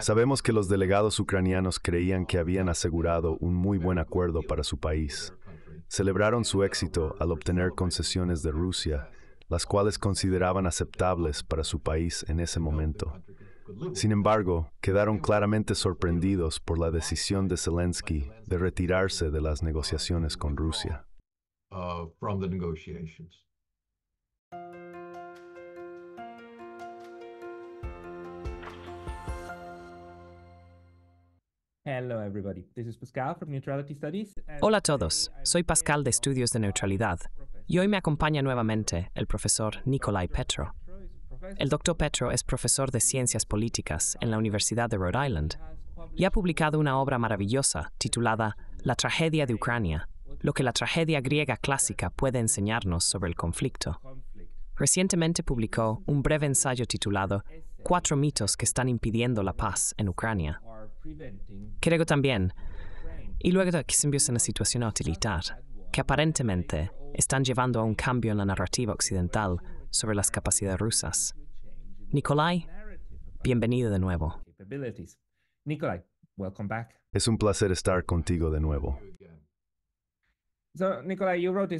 Sabemos que los delegados ucranianos creían que habían asegurado un muy buen acuerdo para su país. Celebraron su éxito al obtener concesiones de Rusia, las cuales consideraban aceptables para su país en ese momento. Sin embargo, quedaron claramente sorprendidos por la decisión de Zelensky de retirarse de las negociaciones con Rusia. Hola a todos, soy Pascal de Estudios de Neutralidad y hoy me acompaña nuevamente el profesor Nikolai Petro. El doctor Petro es profesor de Ciencias Políticas en la Universidad de Rhode Island y ha publicado una obra maravillosa titulada La tragedia de Ucrania, lo que la tragedia griega clásica puede enseñarnos sobre el conflicto. Recientemente publicó un breve ensayo titulado Cuatro mitos que están impidiendo la paz en Ucrania. Creo también, y luego de que se en una situación a utilizar, que aparentemente están llevando a un cambio en la narrativa occidental sobre las capacidades rusas. Nikolai, bienvenido de nuevo. Es un placer estar contigo de nuevo.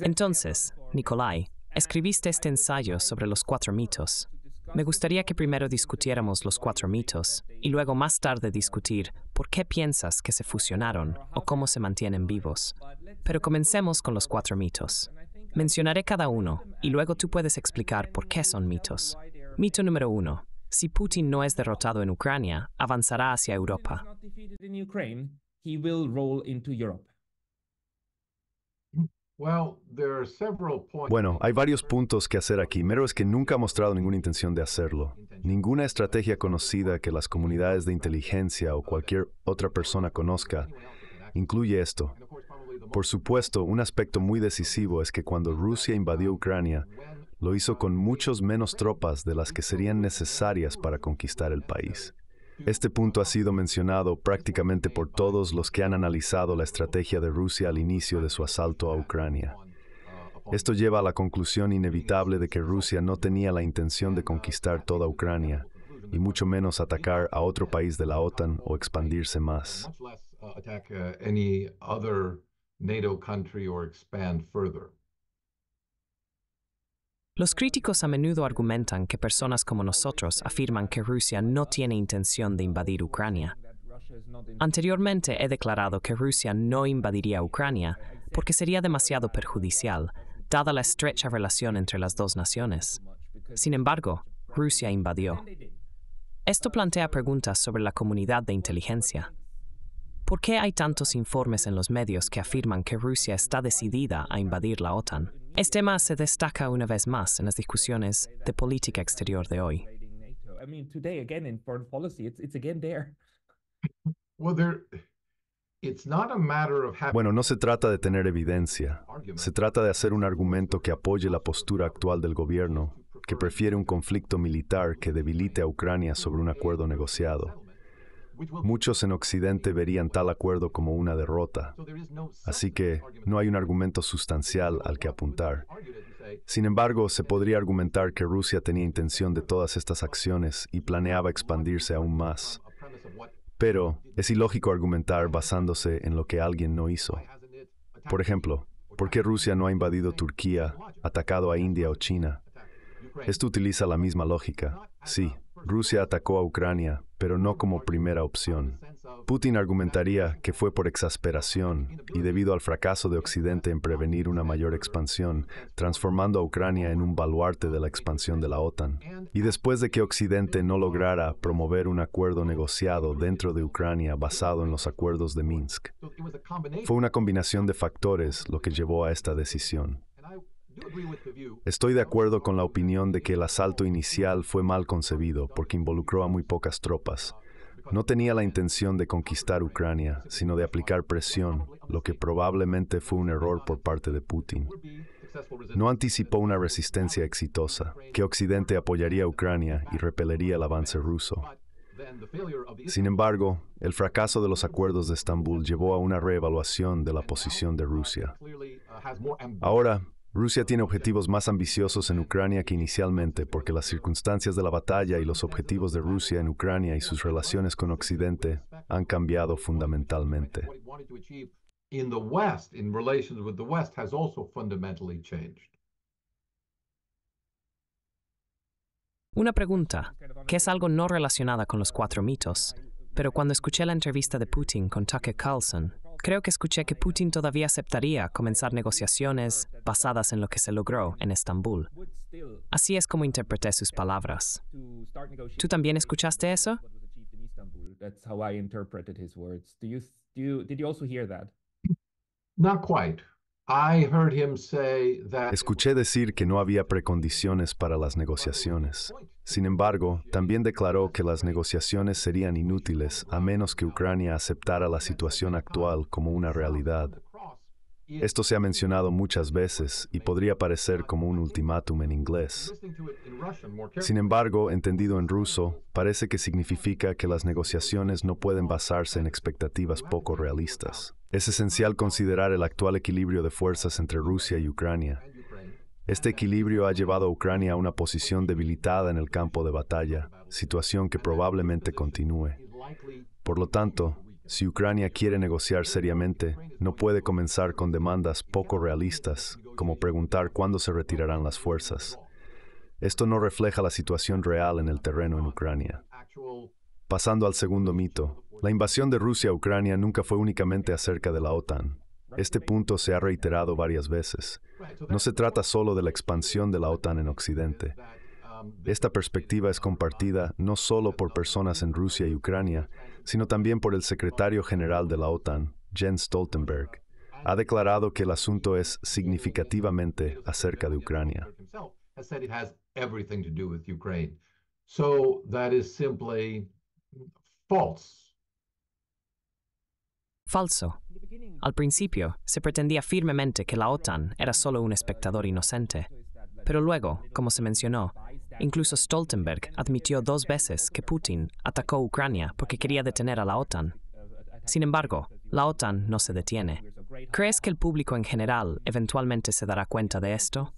Entonces, Nikolai, escribiste este ensayo sobre los cuatro mitos. Me gustaría que primero discutiéramos los cuatro mitos y luego más tarde discutir por qué piensas que se fusionaron o cómo se mantienen vivos. Pero comencemos con los cuatro mitos. Mencionaré cada uno y luego tú puedes explicar por qué son mitos. Mito número uno. Si Putin no es derrotado en Ucrania, avanzará hacia Europa. Bueno, hay varios puntos que hacer aquí. Mero es que nunca ha mostrado ninguna intención de hacerlo. Ninguna estrategia conocida que las comunidades de inteligencia o cualquier otra persona conozca incluye esto. Por supuesto, un aspecto muy decisivo es que cuando Rusia invadió Ucrania, lo hizo con muchos menos tropas de las que serían necesarias para conquistar el país. Este punto ha sido mencionado prácticamente por todos los que han analizado la estrategia de Rusia al inicio de su asalto a Ucrania. Esto lleva a la conclusión inevitable de que Rusia no tenía la intención de conquistar toda Ucrania, y mucho menos atacar a otro país de la OTAN o expandirse más. Los críticos a menudo argumentan que personas como nosotros afirman que Rusia no tiene intención de invadir Ucrania. Anteriormente he declarado que Rusia no invadiría Ucrania porque sería demasiado perjudicial, dada la estrecha relación entre las dos naciones. Sin embargo, Rusia invadió. Esto plantea preguntas sobre la comunidad de inteligencia. ¿Por qué hay tantos informes en los medios que afirman que Rusia está decidida a invadir la OTAN? Este tema se destaca una vez más en las discusiones de política exterior de hoy. Bueno, no se trata de tener evidencia. Se trata de hacer un argumento que apoye la postura actual del gobierno, que prefiere un conflicto militar que debilite a Ucrania sobre un acuerdo negociado. Muchos en Occidente verían tal acuerdo como una derrota, así que no hay un argumento sustancial al que apuntar. Sin embargo, se podría argumentar que Rusia tenía intención de todas estas acciones y planeaba expandirse aún más. Pero es ilógico argumentar basándose en lo que alguien no hizo. Por ejemplo, ¿por qué Rusia no ha invadido Turquía, atacado a India o China? Esto utiliza la misma lógica. Sí, Rusia atacó a Ucrania, pero no como primera opción. Putin argumentaría que fue por exasperación y debido al fracaso de Occidente en prevenir una mayor expansión, transformando a Ucrania en un baluarte de la expansión de la OTAN. Y después de que Occidente no lograra promover un acuerdo negociado dentro de Ucrania basado en los acuerdos de Minsk. Fue una combinación de factores lo que llevó a esta decisión. Estoy de acuerdo con la opinión de que el asalto inicial fue mal concebido porque involucró a muy pocas tropas. No tenía la intención de conquistar Ucrania, sino de aplicar presión, lo que probablemente fue un error por parte de Putin. No anticipó una resistencia exitosa, que Occidente apoyaría a Ucrania y repelería el avance ruso. Sin embargo, el fracaso de los acuerdos de Estambul llevó a una reevaluación de la posición de Rusia. Ahora, Rusia tiene objetivos más ambiciosos en Ucrania que inicialmente porque las circunstancias de la batalla y los objetivos de Rusia en Ucrania y sus relaciones con Occidente han cambiado fundamentalmente. Una pregunta, que es algo no relacionada con los cuatro mitos, pero cuando escuché la entrevista de Putin con Tucker Carlson, creo que escuché que Putin todavía aceptaría comenzar negociaciones basadas en lo que se logró en Estambul. Así es como interpreté sus palabras. ¿Tú también escuchaste eso? Not quite. Escuché decir que no había precondiciones para las negociaciones. Sin embargo, también declaró que las negociaciones serían inútiles a menos que Ucrania aceptara la situación actual como una realidad. Esto se ha mencionado muchas veces y podría parecer como un ultimátum en inglés. Sin embargo, entendido en ruso, parece que significa que las negociaciones no pueden basarse en expectativas poco realistas. Es esencial considerar el actual equilibrio de fuerzas entre Rusia y Ucrania. Este equilibrio ha llevado a Ucrania a una posición debilitada en el campo de batalla, situación que probablemente continúe. Por lo tanto, si Ucrania quiere negociar seriamente, no puede comenzar con demandas poco realistas, como preguntar cuándo se retirarán las fuerzas. Esto no refleja la situación real en el terreno en Ucrania. Pasando al segundo mito, la invasión de Rusia a Ucrania nunca fue únicamente acerca de la OTAN. Este punto se ha reiterado varias veces. No se trata solo de la expansión de la OTAN en Occidente. Esta perspectiva es compartida no solo por personas en Rusia y Ucrania, sino también por el secretario general de la OTAN, Jens Stoltenberg. Ha declarado que el asunto es significativamente acerca de Ucrania. Falso. Al principio, se pretendía firmemente que la OTAN era solo un espectador inocente. Pero luego, como se mencionó, incluso Stoltenberg admitió dos veces que Putin atacó Ucrania porque quería detener a la OTAN. Sin embargo, la OTAN no se detiene. ¿Crees que el público en general eventualmente se dará cuenta de esto?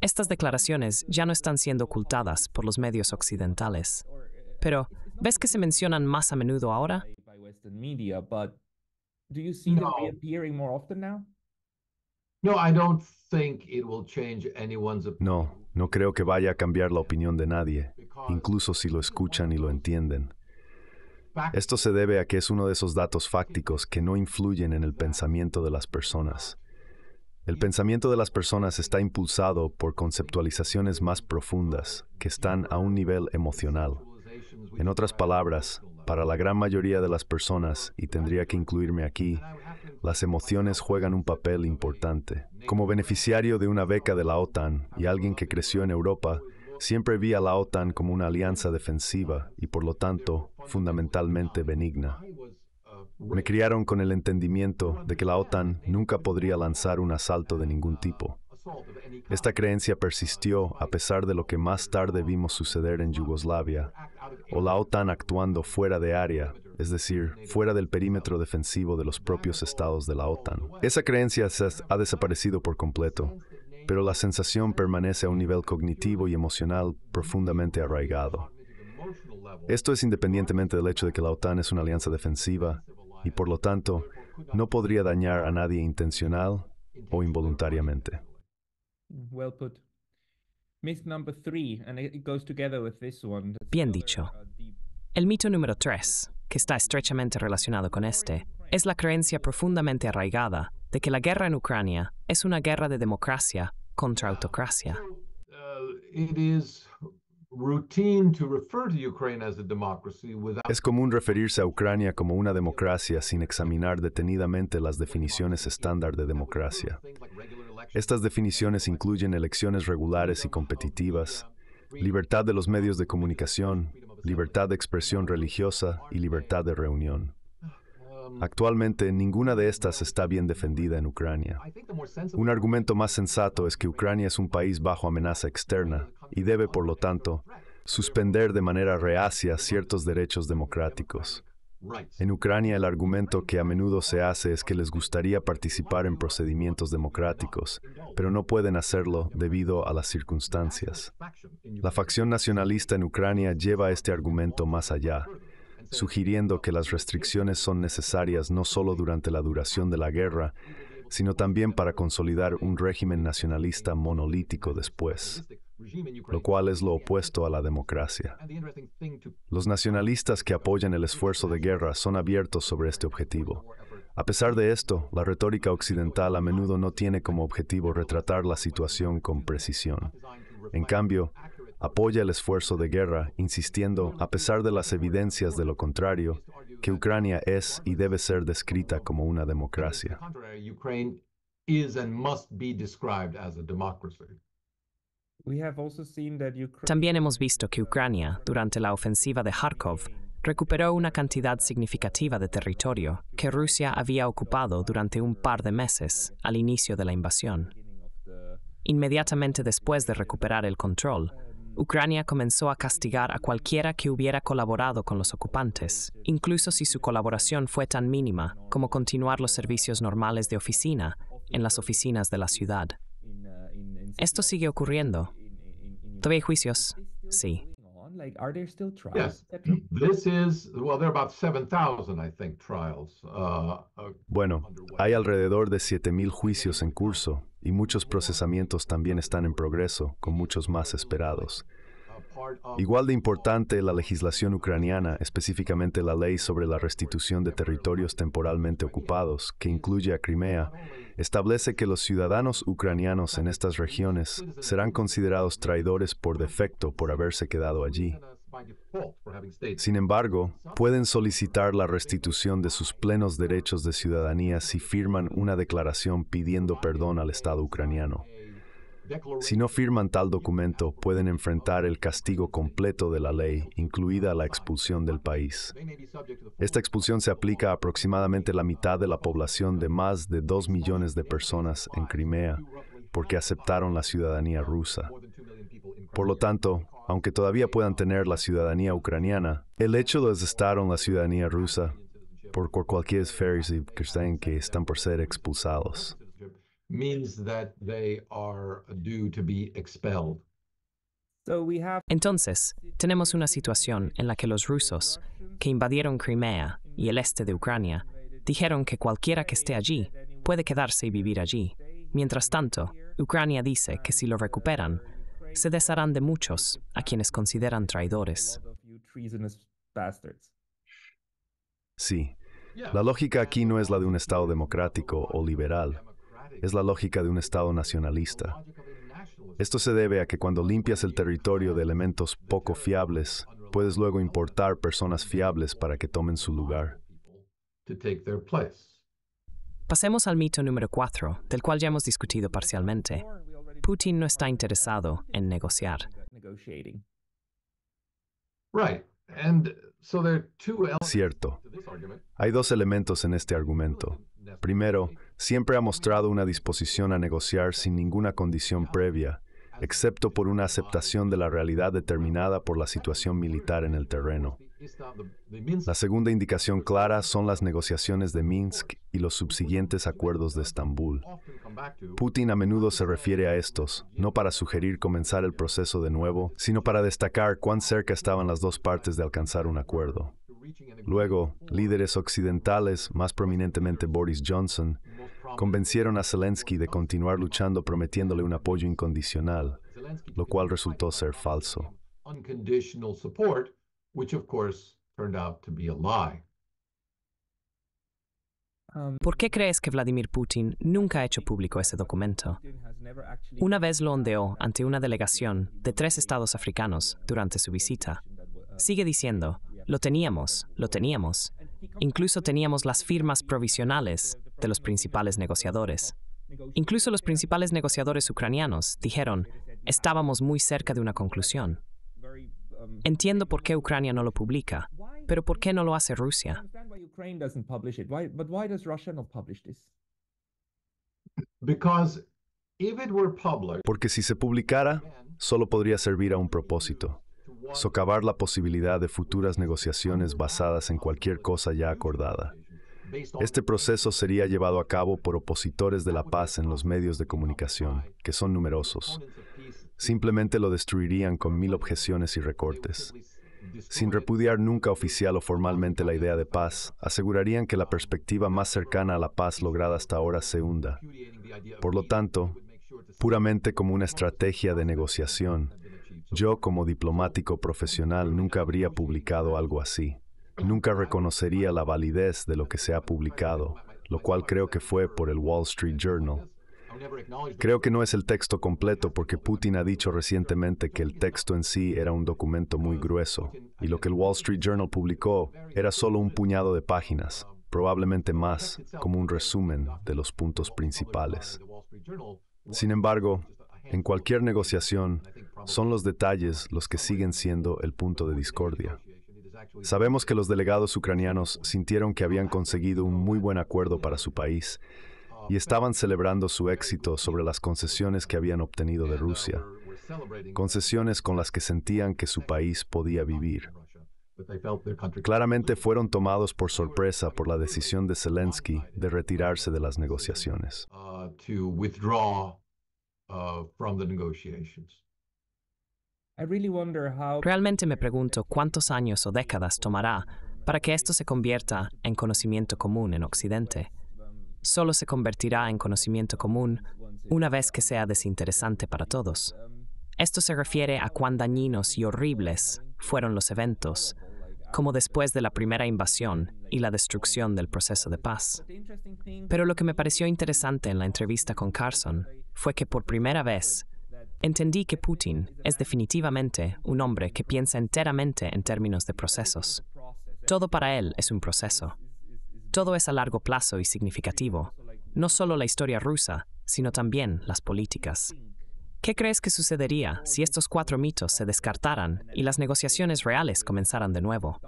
Estas declaraciones ya no están siendo ocultadas por los medios occidentales. Pero, ¿ves que se mencionan más a menudo ahora? No, no creo que vaya a cambiar la opinión de nadie, incluso si lo escuchan y lo entienden. Esto se debe a que es uno de esos datos fácticos que no influyen en el pensamiento de las personas. El pensamiento de las personas está impulsado por conceptualizaciones más profundas que están a un nivel emocional. En otras palabras, para la gran mayoría de las personas, y tendría que incluirme aquí, las emociones juegan un papel importante. Como beneficiario de una beca de la OTAN y alguien que creció en Europa, siempre vi a la OTAN como una alianza defensiva y por lo tanto fundamentalmente benigna. Me criaron con el entendimiento de que la OTAN nunca podría lanzar un asalto de ningún tipo. Esta creencia persistió a pesar de lo que más tarde vimos suceder en Yugoslavia, o la OTAN actuando fuera de área, es decir, fuera del perímetro defensivo de los propios estados de la OTAN. Esa creencia ha desaparecido por completo, pero la sensación permanece a un nivel cognitivo y emocional profundamente arraigado. Esto es independientemente del hecho de que la OTAN es una alianza defensiva y por lo tanto no podría dañar a nadie intencional o involuntariamente. Bien dicho. El mito número tres, que está estrechamente relacionado con este, es la creencia profundamente arraigada de que la guerra en Ucrania es una guerra de democracia contra autocracia. Es común referirse a Ucrania como una democracia sin examinar detenidamente las definiciones estándar de democracia. Estas definiciones incluyen elecciones regulares y competitivas, libertad de los medios de comunicación, libertad de expresión religiosa y libertad de reunión. Actualmente ninguna de estas está bien defendida en Ucrania. Un argumento más sensato es que Ucrania es un país bajo amenaza externa y debe, por lo tanto, suspender de manera reacia ciertos derechos democráticos. En Ucrania el argumento que a menudo se hace es que les gustaría participar en procedimientos democráticos, pero no pueden hacerlo debido a las circunstancias. La facción nacionalista en Ucrania lleva este argumento más allá, sugiriendo que las restricciones son necesarias no solo durante la duración de la guerra, sino también para consolidar un régimen nacionalista monolítico después lo cual es lo opuesto a la democracia. Los nacionalistas que apoyan el esfuerzo de guerra son abiertos sobre este objetivo. A pesar de esto, la retórica occidental a menudo no tiene como objetivo retratar la situación con precisión. En cambio, apoya el esfuerzo de guerra, insistiendo, a pesar de las evidencias de lo contrario, que Ucrania es y debe ser descrita como una democracia. También hemos visto que Ucrania, durante la ofensiva de Kharkov, recuperó una cantidad significativa de territorio que Rusia había ocupado durante un par de meses al inicio de la invasión. Inmediatamente después de recuperar el control, Ucrania comenzó a castigar a cualquiera que hubiera colaborado con los ocupantes, incluso si su colaboración fue tan mínima como continuar los servicios normales de oficina en las oficinas de la ciudad. Esto sigue ocurriendo. ¿Todavía hay juicios? Sí. Bueno, hay alrededor de 7.000 juicios en curso y muchos procesamientos también están en progreso, con muchos más esperados. Igual de importante, la legislación ucraniana, específicamente la ley sobre la restitución de territorios temporalmente ocupados, que incluye a Crimea, establece que los ciudadanos ucranianos en estas regiones serán considerados traidores por defecto por haberse quedado allí. Sin embargo, pueden solicitar la restitución de sus plenos derechos de ciudadanía si firman una declaración pidiendo perdón al Estado ucraniano. Si no firman tal documento, pueden enfrentar el castigo completo de la ley, incluida la expulsión del país. Esta expulsión se aplica a aproximadamente la mitad de la población de más de dos millones de personas en Crimea, porque aceptaron la ciudadanía rusa. Por lo tanto, aunque todavía puedan tener la ciudadanía ucraniana, el hecho de estar en la ciudadanía rusa por cualquier esfera que están por ser expulsados Entonces, tenemos una situación en la que los rusos, que invadieron Crimea y el este de Ucrania, dijeron que cualquiera que esté allí puede quedarse y vivir allí. Mientras tanto, Ucrania dice que si lo recuperan, se desharán de muchos a quienes consideran traidores. Sí, la lógica aquí no es la de un Estado democrático o liberal es la lógica de un Estado nacionalista. Esto se debe a que cuando limpias el territorio de elementos poco fiables, puedes luego importar personas fiables para que tomen su lugar. Pasemos al mito número 4, del cual ya hemos discutido parcialmente. Putin no está interesado en negociar. Cierto. Hay dos elementos en este argumento. Primero, siempre ha mostrado una disposición a negociar sin ninguna condición previa, excepto por una aceptación de la realidad determinada por la situación militar en el terreno. La segunda indicación clara son las negociaciones de Minsk y los subsiguientes acuerdos de Estambul. Putin a menudo se refiere a estos, no para sugerir comenzar el proceso de nuevo, sino para destacar cuán cerca estaban las dos partes de alcanzar un acuerdo. Luego, líderes occidentales, más prominentemente Boris Johnson, convencieron a Zelensky de continuar luchando prometiéndole un apoyo incondicional, lo cual resultó ser falso. ¿Por qué crees que Vladimir Putin nunca ha hecho público ese documento? Una vez lo ondeó ante una delegación de tres estados africanos durante su visita. Sigue diciendo, lo teníamos, lo teníamos. Incluso teníamos las firmas provisionales de los principales negociadores. Incluso los principales negociadores ucranianos dijeron, estábamos muy cerca de una conclusión. Entiendo por qué Ucrania no lo publica, pero ¿por qué no lo hace Rusia? Porque si se publicara, solo podría servir a un propósito, socavar la posibilidad de futuras negociaciones basadas en cualquier cosa ya acordada. Este proceso sería llevado a cabo por opositores de la paz en los medios de comunicación, que son numerosos. Simplemente lo destruirían con mil objeciones y recortes. Sin repudiar nunca oficial o formalmente la idea de paz, asegurarían que la perspectiva más cercana a la paz lograda hasta ahora se hunda. Por lo tanto, puramente como una estrategia de negociación, yo como diplomático profesional nunca habría publicado algo así nunca reconocería la validez de lo que se ha publicado, lo cual creo que fue por el Wall Street Journal. Creo que no es el texto completo porque Putin ha dicho recientemente que el texto en sí era un documento muy grueso y lo que el Wall Street Journal publicó era solo un puñado de páginas, probablemente más, como un resumen de los puntos principales. Sin embargo, en cualquier negociación, son los detalles los que siguen siendo el punto de discordia. Sabemos que los delegados ucranianos sintieron que habían conseguido un muy buen acuerdo para su país y estaban celebrando su éxito sobre las concesiones que habían obtenido de Rusia, concesiones con las que sentían que su país podía vivir. Claramente fueron tomados por sorpresa por la decisión de Zelensky de retirarse de las negociaciones. Realmente me pregunto cuántos años o décadas tomará para que esto se convierta en conocimiento común en Occidente. Solo se convertirá en conocimiento común una vez que sea desinteresante para todos. Esto se refiere a cuán dañinos y horribles fueron los eventos, como después de la primera invasión y la destrucción del proceso de paz. Pero lo que me pareció interesante en la entrevista con Carson fue que por primera vez Entendí que Putin es definitivamente un hombre que piensa enteramente en términos de procesos. Todo para él es un proceso. Todo es a largo plazo y significativo, no solo la historia rusa, sino también las políticas. ¿Qué crees que sucedería si estos cuatro mitos se descartaran y las negociaciones reales comenzaran de nuevo?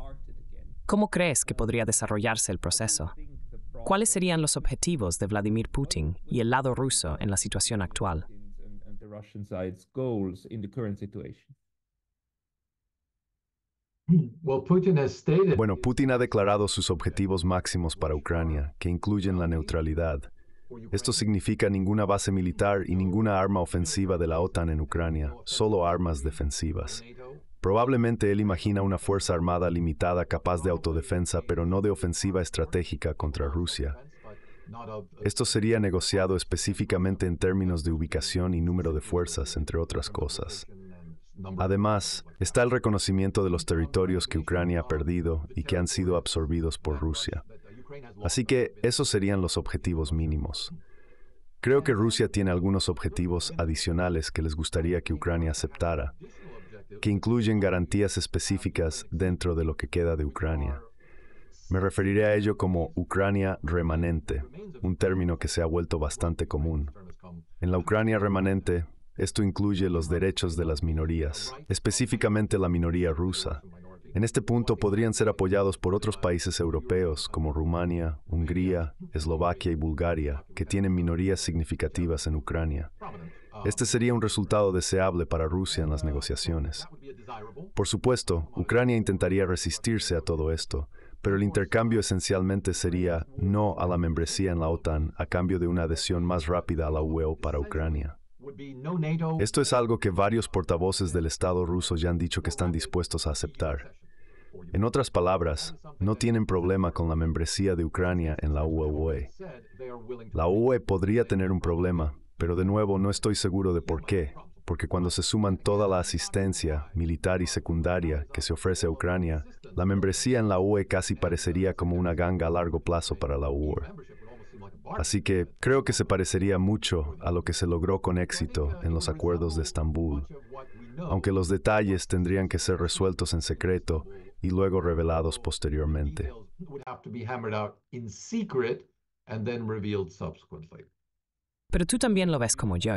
¿Cómo crees que podría desarrollarse el proceso? ¿Cuáles serían los objetivos de Vladimir Putin y el lado ruso en la situación actual? Bueno, Putin ha declarado sus objetivos máximos para Ucrania, que incluyen la neutralidad. Esto significa ninguna base militar y ninguna arma ofensiva de la OTAN en Ucrania, solo armas defensivas. Probablemente él imagina una fuerza armada limitada capaz de autodefensa, pero no de ofensiva estratégica contra Rusia. Esto sería negociado específicamente en términos de ubicación y número de fuerzas, entre otras cosas. Además, está el reconocimiento de los territorios que Ucrania ha perdido y que han sido absorbidos por Rusia. Así que esos serían los objetivos mínimos. Creo que Rusia tiene algunos objetivos adicionales que les gustaría que Ucrania aceptara, que incluyen garantías específicas dentro de lo que queda de Ucrania. Me referiré a ello como Ucrania remanente, un término que se ha vuelto bastante común. En la Ucrania remanente, esto incluye los derechos de las minorías, específicamente la minoría rusa. En este punto podrían ser apoyados por otros países europeos como Rumania, Hungría, Eslovaquia y Bulgaria, que tienen minorías significativas en Ucrania. Este sería un resultado deseable para Rusia en las negociaciones. Por supuesto, Ucrania intentaría resistirse a todo esto, pero el intercambio esencialmente sería no a la membresía en la OTAN a cambio de una adhesión más rápida a la UE para Ucrania. Esto es algo que varios portavoces del Estado ruso ya han dicho que están dispuestos a aceptar. En otras palabras, no tienen problema con la membresía de Ucrania en la UE. La UE podría tener un problema, pero de nuevo no estoy seguro de por qué, porque cuando se suman toda la asistencia militar y secundaria que se ofrece a Ucrania, la membresía en la UE casi parecería como una ganga a largo plazo para la UE. Así que creo que se parecería mucho a lo que se logró con éxito en los acuerdos de Estambul, aunque los detalles tendrían que ser resueltos en secreto y luego revelados posteriormente. Pero tú también lo ves como yo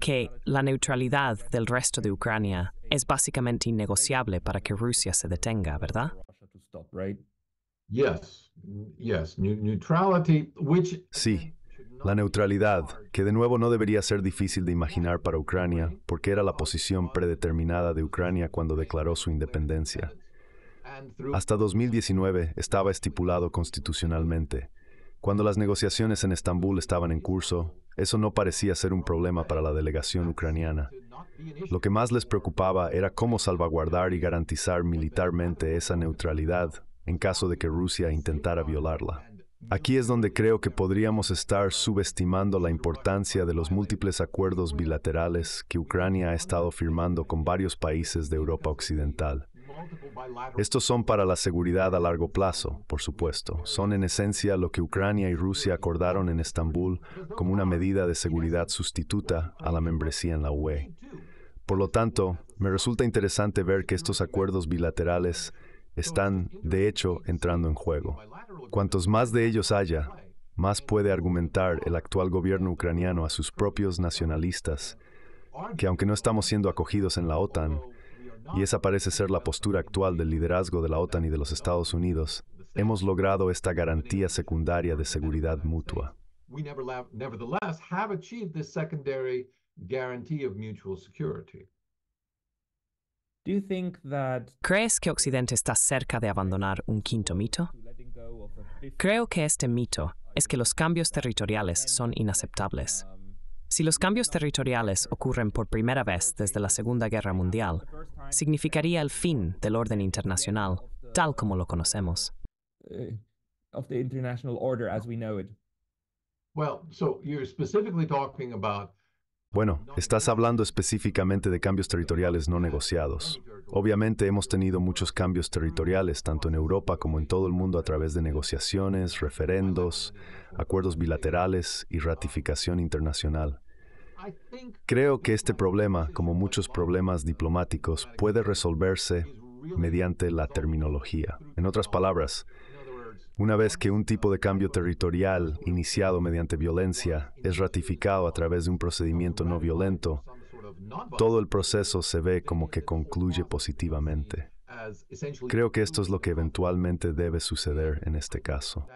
que la neutralidad del resto de Ucrania es básicamente innegociable para que Rusia se detenga, ¿verdad? Sí. La neutralidad, que de nuevo no debería ser difícil de imaginar para Ucrania, porque era la posición predeterminada de Ucrania cuando declaró su independencia. Hasta 2019 estaba estipulado constitucionalmente. Cuando las negociaciones en Estambul estaban en curso, eso no parecía ser un problema para la delegación ucraniana. Lo que más les preocupaba era cómo salvaguardar y garantizar militarmente esa neutralidad en caso de que Rusia intentara violarla. Aquí es donde creo que podríamos estar subestimando la importancia de los múltiples acuerdos bilaterales que Ucrania ha estado firmando con varios países de Europa Occidental. Estos son para la seguridad a largo plazo, por supuesto. Son en esencia lo que Ucrania y Rusia acordaron en Estambul como una medida de seguridad sustituta a la membresía en la UE. Por lo tanto, me resulta interesante ver que estos acuerdos bilaterales están, de hecho, entrando en juego. Cuantos más de ellos haya, más puede argumentar el actual gobierno ucraniano a sus propios nacionalistas que aunque no estamos siendo acogidos en la OTAN, y esa parece ser la postura actual del liderazgo de la OTAN y de los Estados Unidos, hemos logrado esta garantía secundaria de seguridad mutua. ¿Crees que Occidente está cerca de abandonar un quinto mito? Creo que este mito es que los cambios territoriales son inaceptables. Si los cambios territoriales ocurren por primera vez desde la Segunda Guerra Mundial, significaría el fin del orden internacional, tal como lo conocemos. Bueno, estás hablando específicamente de cambios territoriales no negociados. Obviamente hemos tenido muchos cambios territoriales, tanto en Europa como en todo el mundo, a través de negociaciones, referendos, acuerdos bilaterales y ratificación internacional. Creo que este problema, como muchos problemas diplomáticos, puede resolverse mediante la terminología. En otras palabras, una vez que un tipo de cambio territorial iniciado mediante violencia es ratificado a través de un procedimiento no violento, todo el proceso se ve como que concluye positivamente. Creo que esto es lo que eventualmente debe suceder en este caso.